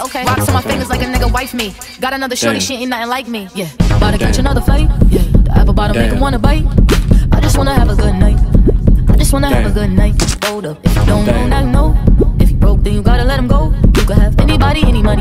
Okay. Rocks on my fingers like a nigga wife me. Got another shorty, she ain't nothing like me. Yeah. About to catch another fight. Yeah. The apple bottom make him wanna bite. I just wanna have a good night. I just wanna have a good night. Hold up. If you don't know, now you know. If you broke, then you gotta let him go. You could have anybody, any money.